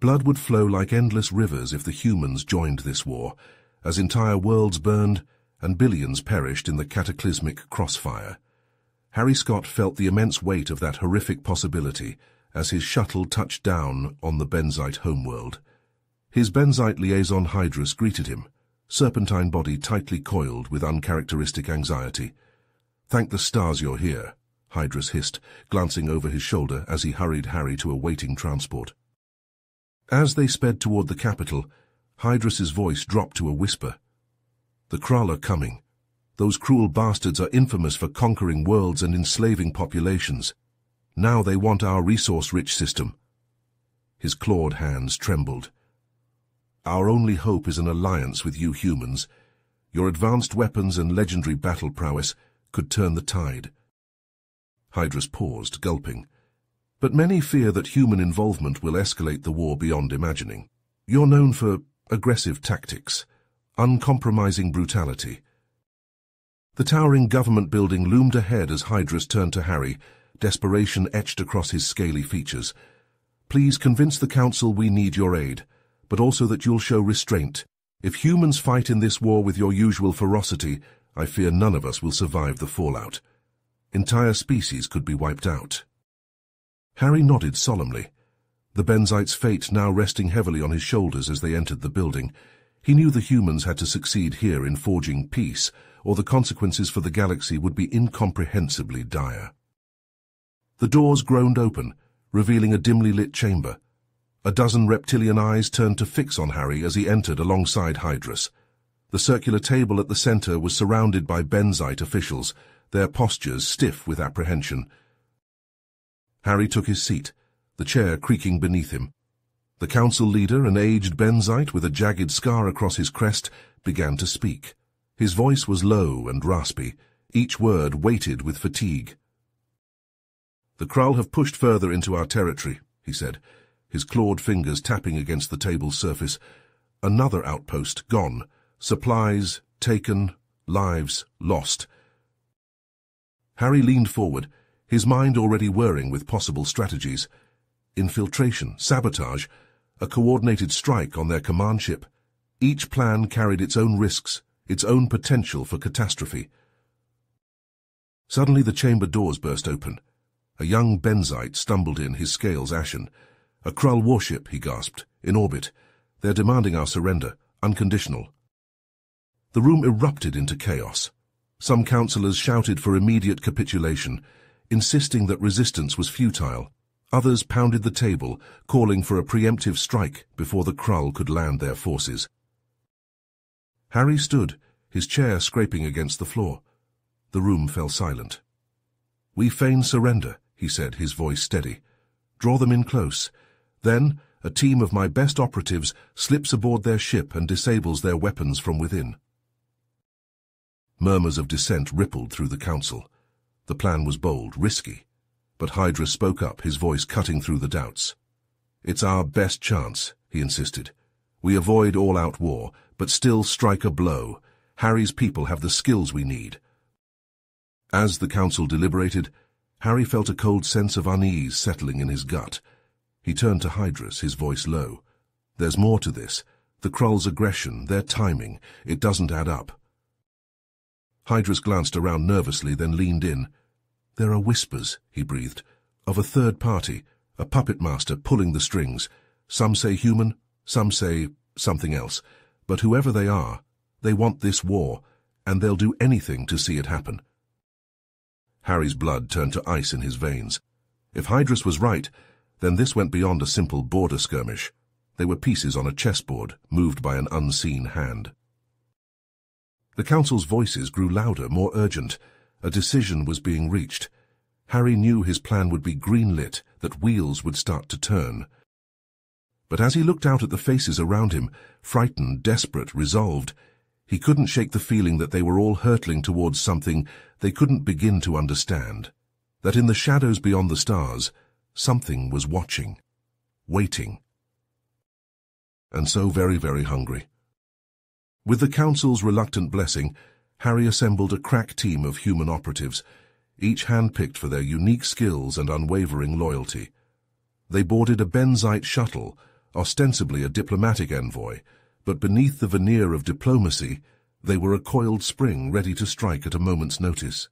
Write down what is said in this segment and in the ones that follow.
Blood would flow like endless rivers if the humans joined this war, as entire worlds burned and billions perished in the cataclysmic crossfire. Harry Scott felt the immense weight of that horrific possibility as his shuttle touched down on the Benzite homeworld. His Benzite liaison Hydrus greeted him, serpentine body tightly coiled with uncharacteristic anxiety. Thank the stars you're here, Hydrus hissed, glancing over his shoulder as he hurried Harry to a waiting transport. As they sped toward the capital, Hydrus's voice dropped to a whisper. The Krull are coming. Those cruel bastards are infamous for conquering worlds and enslaving populations. Now they want our resource-rich system. His clawed hands trembled. Our only hope is an alliance with you humans. Your advanced weapons and legendary battle prowess could turn the tide. Hydrus paused, gulping. But many fear that human involvement will escalate the war beyond imagining. You're known for aggressive tactics, uncompromising brutality. The towering government building loomed ahead as Hydrus turned to Harry, desperation etched across his scaly features. Please convince the Council we need your aid, but also that you'll show restraint. If humans fight in this war with your usual ferocity, I fear none of us will survive the fallout. Entire species could be wiped out. Harry nodded solemnly. The Benzite's fate now resting heavily on his shoulders as they entered the building. He knew the humans had to succeed here in forging peace, or the consequences for the galaxy would be incomprehensibly dire. The doors groaned open, revealing a dimly lit chamber. A dozen reptilian eyes turned to fix on Harry as he entered alongside Hydrus. The circular table at the center was surrounded by Benzite officials, their postures stiff with apprehension. Harry took his seat, the chair creaking beneath him. The council leader, an aged Benzite with a jagged scar across his crest, began to speak. His voice was low and raspy, each word weighted with fatigue. The Krull have pushed further into our territory, he said, his clawed fingers tapping against the table's surface. Another outpost gone, supplies taken, lives lost. Harry leaned forward, his mind already whirring with possible strategies. Infiltration, sabotage, a coordinated strike on their command ship. Each plan carried its own risks, its own potential for catastrophe. Suddenly the chamber doors burst open. A young Benzite stumbled in, his scales ashen. A Krull warship, he gasped, in orbit. They're demanding our surrender, unconditional. The room erupted into chaos. Some councillors shouted for immediate capitulation, insisting that resistance was futile. Others pounded the table, calling for a preemptive strike before the Krull could land their forces. Harry stood, his chair scraping against the floor. The room fell silent. We feign surrender, he said, his voice steady. Draw them in close. Then, a team of my best operatives slips aboard their ship and disables their weapons from within. Murmurs of dissent rippled through the council. The plan was bold, risky. But Hydrus spoke up, his voice cutting through the doubts. It's our best chance, he insisted. We avoid all-out war, but still strike a blow. Harry's people have the skills we need. As the council deliberated, Harry felt a cold sense of unease settling in his gut. He turned to Hydrus, his voice low. There's more to this. The Krull's aggression, their timing, it doesn't add up. Hydrus glanced around nervously, then leaned in. There are whispers, he breathed, of a third party, a puppet master pulling the strings. Some say human, some say something else. But whoever they are, they want this war, and they'll do anything to see it happen. Harry's blood turned to ice in his veins. If Hydrus was right, then this went beyond a simple border skirmish. They were pieces on a chessboard, moved by an unseen hand. The council's voices grew louder, more urgent. A decision was being reached. Harry knew his plan would be greenlit, that wheels would start to turn. But as he looked out at the faces around him, frightened, desperate, resolved, he couldn't shake the feeling that they were all hurtling towards something they couldn't begin to understand. That in the shadows beyond the stars, something was watching, waiting, and so very, very hungry. With the Council's reluctant blessing, Harry assembled a crack team of human operatives, each hand-picked for their unique skills and unwavering loyalty. They boarded a Benzite shuttle, ostensibly a diplomatic envoy, but beneath the veneer of diplomacy, they were a coiled spring ready to strike at a moment's notice.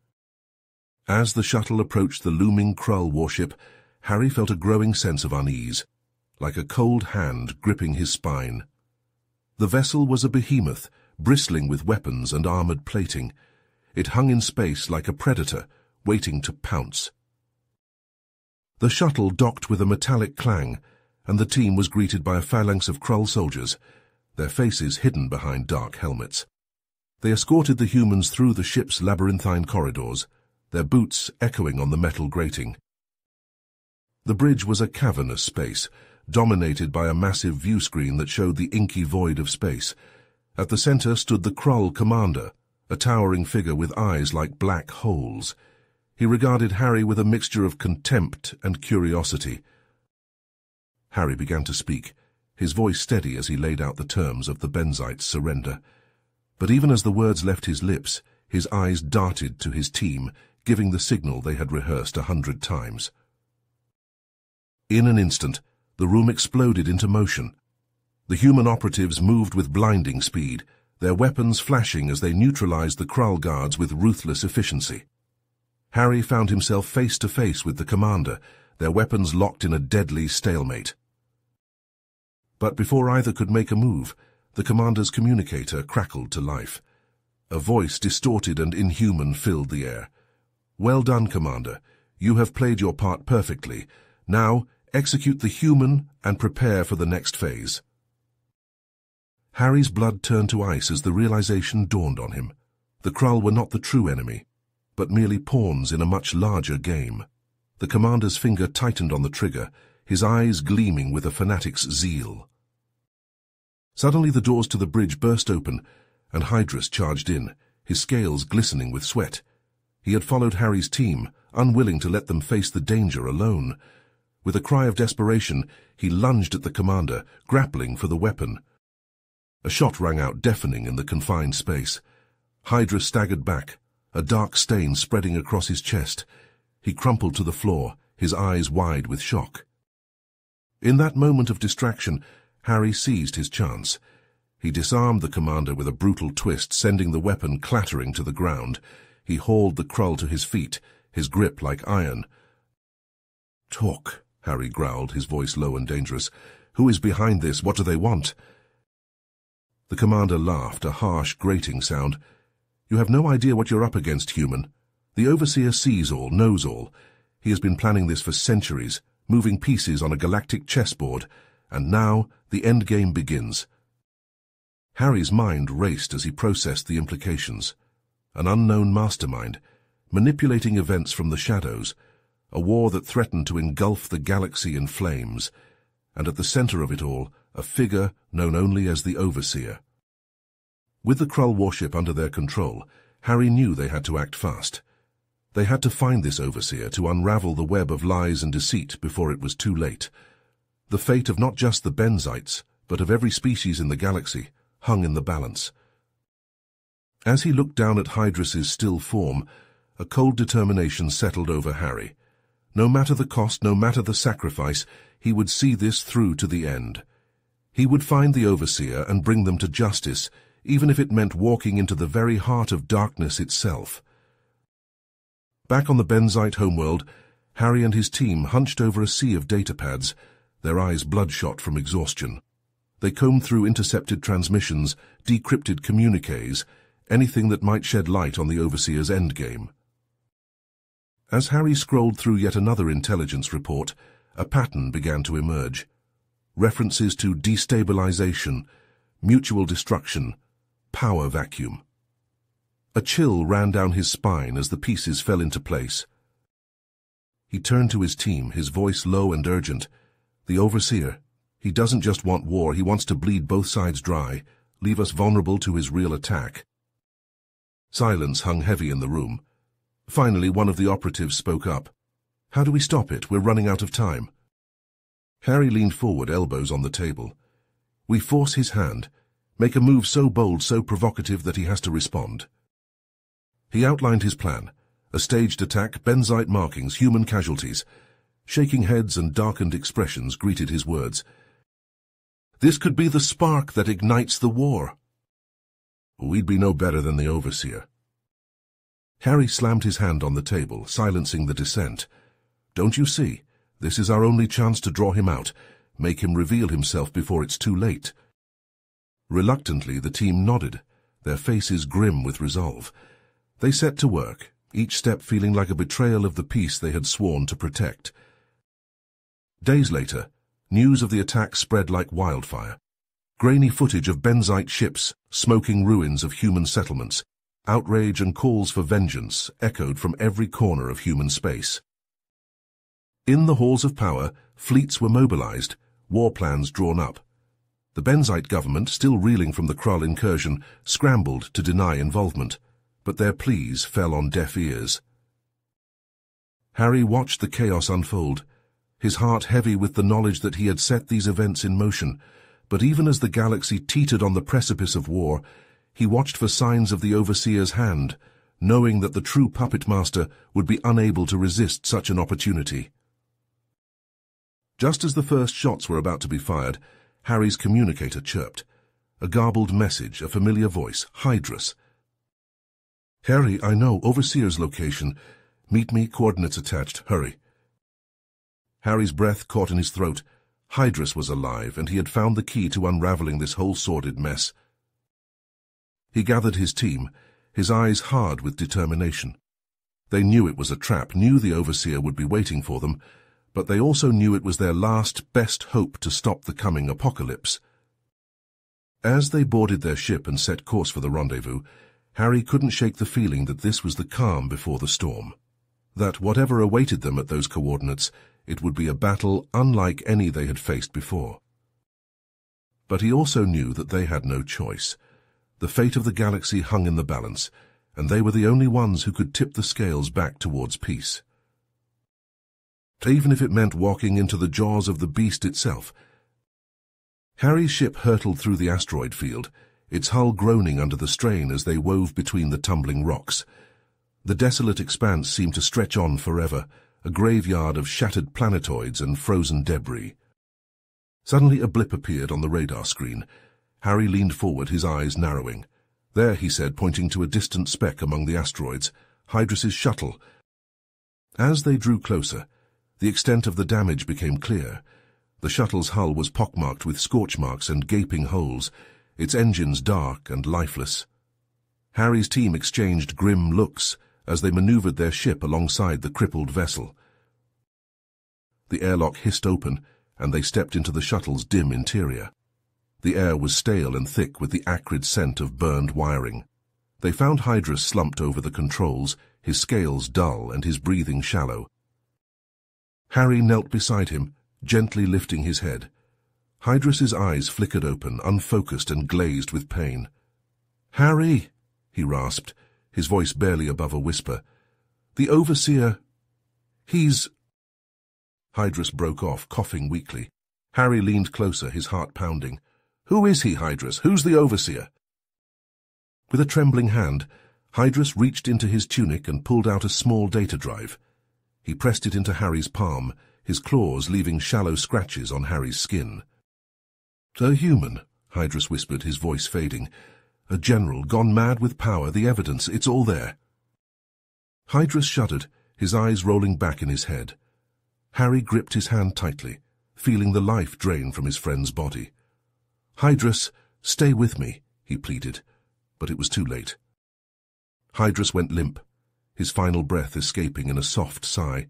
As the shuttle approached the looming Krull warship, Harry felt a growing sense of unease, like a cold hand gripping his spine. The vessel was a behemoth, bristling with weapons and armored plating. It hung in space like a predator, waiting to pounce. The shuttle docked with a metallic clang, and the team was greeted by a phalanx of Krull soldiers, their faces hidden behind dark helmets. They escorted the humans through the ship's labyrinthine corridors, their boots echoing on the metal grating. The bridge was a cavernous space, dominated by a massive view screen that showed the inky void of space. At the center stood the Krull commander, a towering figure with eyes like black holes. He regarded Harry with a mixture of contempt and curiosity. Harry began to speak, his voice steady as he laid out the terms of the Benzites' surrender. But even as the words left his lips, his eyes darted to his team, giving the signal they had rehearsed a hundred times. In an instant, the room exploded into motion. The human operatives moved with blinding speed, their weapons flashing as they neutralized the Krull guards with ruthless efficiency. Harry found himself face to face with the commander, their weapons locked in a deadly stalemate. But before either could make a move, the commander's communicator crackled to life. A voice distorted and inhuman filled the air. Well done, Commander. You have played your part perfectly. Now, execute the human, and prepare for the next phase. Harry's blood turned to ice as the realization dawned on him. The Krull were not the true enemy, but merely pawns in a much larger game. The commander's finger tightened on the trigger, his eyes gleaming with a fanatic's zeal. Suddenly the doors to the bridge burst open, and Hydrus charged in, his scales glistening with sweat. He had followed Harry's team, unwilling to let them face the danger alone, with a cry of desperation, he lunged at the commander, grappling for the weapon. A shot rang out deafening in the confined space. Hydrus staggered back, a dark stain spreading across his chest. He crumpled to the floor, his eyes wide with shock. In that moment of distraction, Harry seized his chance. He disarmed the commander with a brutal twist, sending the weapon clattering to the ground. He hauled the Krull to his feet, his grip like iron. Talk, Harry growled, his voice low and dangerous. Who is behind this? What do they want? The commander laughed, a harsh, grating sound. You have no idea what you're up against, human. The Overseer sees all, knows all. He has been planning this for centuries, moving pieces on a galactic chessboard, and now the endgame begins. Harry's mind raced as he processed the implications. An unknown mastermind, manipulating events from the shadows, a war that threatened to engulf the galaxy in flames, and at the center of it all, a figure known only as the Overseer. With the Krull warship under their control, Harry knew they had to act fast. They had to find this Overseer to unravel the web of lies and deceit before it was too late. The fate of not just the Benzites, but of every species in the galaxy, hung in the balance. As he looked down at Hydrus's still form, a cold determination settled over Harry. No matter the cost, no matter the sacrifice, he would see this through to the end. He would find the overseer and bring them to justice, even if it meant walking into the very heart of darkness itself. Back on the Benzite homeworld, Harry and his team hunched over a sea of datapads, their eyes bloodshot from exhaustion. They combed through intercepted transmissions, decrypted communiques, anything that might shed light on the Overseer's endgame. As Harry scrolled through yet another intelligence report, a pattern began to emerge. References to destabilization, mutual destruction, power vacuum. A chill ran down his spine as the pieces fell into place. He turned to his team, his voice low and urgent. The Overseer, he doesn't just want war, he wants to bleed both sides dry, leave us vulnerable to his real attack. Silence hung heavy in the room. Finally, one of the operatives spoke up. How do we stop it? We're running out of time. Harry leaned forward, elbows on the table. We force his hand, make a move so bold, so provocative that he has to respond. He outlined his plan. A staged attack, Benzite markings, human casualties. Shaking heads and darkened expressions greeted his words. This could be the spark that ignites the war. We'd be no better than the Overseer. Harry slammed his hand on the table, silencing the dissent. Don't you see? This is our only chance to draw him out, make him reveal himself before it's too late. Reluctantly, the team nodded, their faces grim with resolve. They set to work, each step feeling like a betrayal of the peace they had sworn to protect. Days later, news of the attack spread like wildfire. Grainy footage of Benzite ships, smoking ruins of human settlements, outrage and calls for vengeance echoed from every corner of human space. In the halls of power, fleets were mobilized, war plans drawn up. The Benzite government, still reeling from the Krull incursion, scrambled to deny involvement, but their pleas fell on deaf ears. Harry watched the chaos unfold, his heart heavy with the knowledge that he had set these events in motion, but even as the galaxy teetered on the precipice of war, he watched for signs of the Overseer's hand, knowing that the true puppet master would be unable to resist such an opportunity. Just as the first shots were about to be fired, Harry's communicator chirped. A garbled message, a familiar voice, Hydrus. Harry, I know, Overseer's location. Meet me, coordinates attached, hurry. Harry's breath caught in his throat. Hydrus was alive, and he had found the key to unraveling this whole sordid mess. He gathered his team, his eyes hard with determination. They knew it was a trap, knew the Overseer would be waiting for them, but they also knew it was their last, best hope to stop the coming apocalypse. As they boarded their ship and set course for the rendezvous, Harry couldn't shake the feeling that this was the calm before the storm. That whatever awaited them at those coordinates, it would be a battle unlike any they had faced before. But he also knew that they had no choice. The fate of the galaxy hung in the balance, and they were the only ones who could tip the scales back towards peace even if it meant walking into the jaws of the beast itself. Harry's ship hurtled through the asteroid field, its hull groaning under the strain as they wove between the tumbling rocks. The desolate expanse seemed to stretch on forever, a graveyard of shattered planetoids and frozen debris. Suddenly a blip appeared on the radar screen. Harry leaned forward, his eyes narrowing. There, he said, pointing to a distant speck among the asteroids, Hydrus's shuttle. As they drew closer, the extent of the damage became clear. The shuttle's hull was pockmarked with scorch marks and gaping holes, its engines dark and lifeless. Harry's team exchanged grim looks as they maneuvered their ship alongside the crippled vessel. The airlock hissed open, and they stepped into the shuttle's dim interior. The air was stale and thick with the acrid scent of burned wiring. They found Hydrus slumped over the controls, his scales dull and his breathing shallow. Harry knelt beside him, gently lifting his head. Hydrus's eyes flickered open, unfocused and glazed with pain. Harry, he rasped, his voice barely above a whisper. The Overseer... He's... Hydrus broke off, coughing weakly. Harry leaned closer, his heart pounding. Who is he, Hydrus? Who's the Overseer? With a trembling hand, Hydrus reached into his tunic and pulled out a small data drive. He pressed it into Harry's palm, his claws leaving shallow scratches on Harry's skin. A human, Hydrus whispered, his voice fading. A general, gone mad with power, the evidence, it's all there. Hydrus shuddered, his eyes rolling back in his head. Harry gripped his hand tightly, feeling the life drain from his friend's body. Hydrus, stay with me, he pleaded, but it was too late. Hydrus went limp, his final breath escaping in a soft sigh.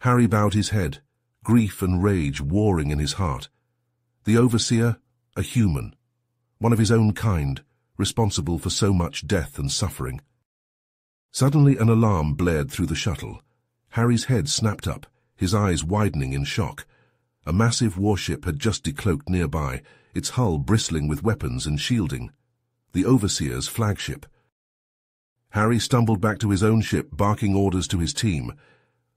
Harry bowed his head, grief and rage warring in his heart. The overseer, a human, one of his own kind, responsible for so much death and suffering. Suddenly an alarm blared through the shuttle. Harry's head snapped up, his eyes widening in shock. A massive warship had just decloaked nearby, its hull bristling with weapons and shielding. The Overseer's flagship. Harry stumbled back to his own ship, barking orders to his team.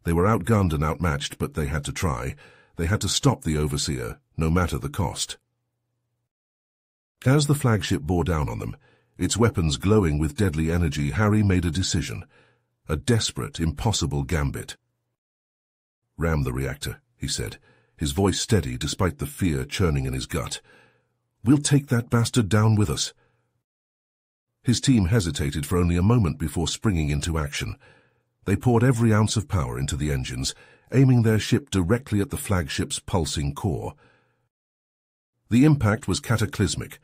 They were outgunned and outmatched, but they had to try. They had to stop the Overseer, no matter the cost. As the flagship bore down on them, its weapons glowing with deadly energy, Harry made a decision. A desperate, impossible gambit. Ram the reactor, he said, his voice steady despite the fear churning in his gut. We'll take that bastard down with us. His team hesitated for only a moment before springing into action. They poured every ounce of power into the engines, aiming their ship directly at the flagship's pulsing core. The impact was cataclysmic.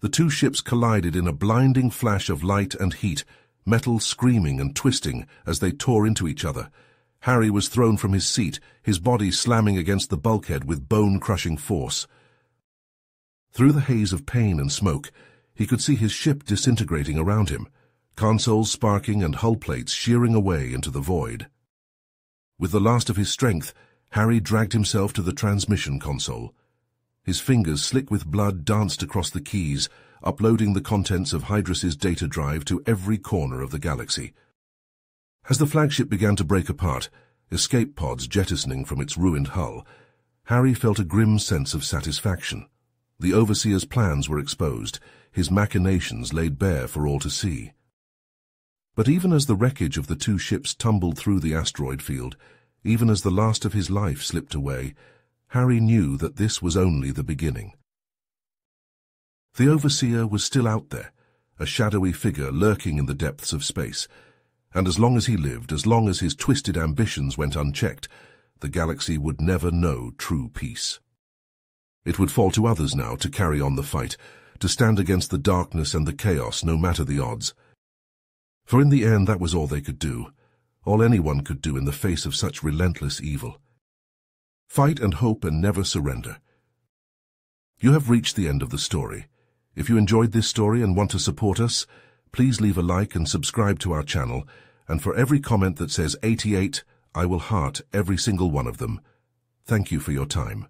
The two ships collided in a blinding flash of light and heat, metal screaming and twisting as they tore into each other. Harry was thrown from his seat, his body slamming against the bulkhead with bone-crushing force. Through the haze of pain and smoke, he could see his ship disintegrating around him, consoles sparking and hull plates shearing away into the void. With the last of his strength, Harry dragged himself to the transmission console. His fingers, slick with blood, danced across the keys, uploading the contents of Hydrus's data drive to every corner of the galaxy. As the flagship began to break apart, escape pods jettisoning from its ruined hull, Harry felt a grim sense of satisfaction. The Overseer's plans were exposed, his machinations laid bare for all to see. But even as the wreckage of the two ships tumbled through the asteroid field, even as the last of his life slipped away, Harry knew that this was only the beginning. The Overseer was still out there, a shadowy figure lurking in the depths of space, and as long as he lived, as long as his twisted ambitions went unchecked, the galaxy would never know true peace. It would fall to others now to carry on the fight, to stand against the darkness and the chaos no matter the odds. For in the end that was all they could do, all anyone could do in the face of such relentless evil. Fight and hope and never surrender. You have reached the end of the story. If you enjoyed this story and want to support us, please leave a like and subscribe to our channel, and for every comment that says 88, I will heart every single one of them. Thank you for your time.